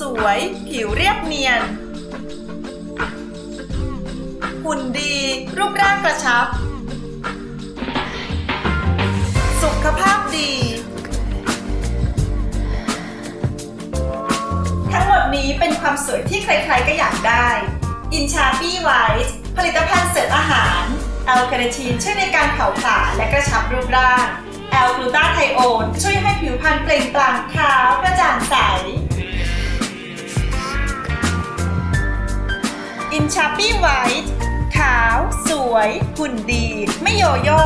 สวย ผิวเรียบเนียน หุ่นดี รูปร่างกระชับ สุขภาพดี ทั้งหมดนี้เป็นความสวยที่ใครๆก็อยากได้อินชาปี้ไวท์ผลิตภัณฑ์เสริมอาหารแอลคาเนทีนช่วยในการเผาผลาญและกระชับรูปร่างแอลกลูตาไทโอนช่วยให้ผิวพรรณเปล่งปลั่งขาวกระ นชาปี้ไวท์ขาว สวย หุ่นดี ไม่โยโย่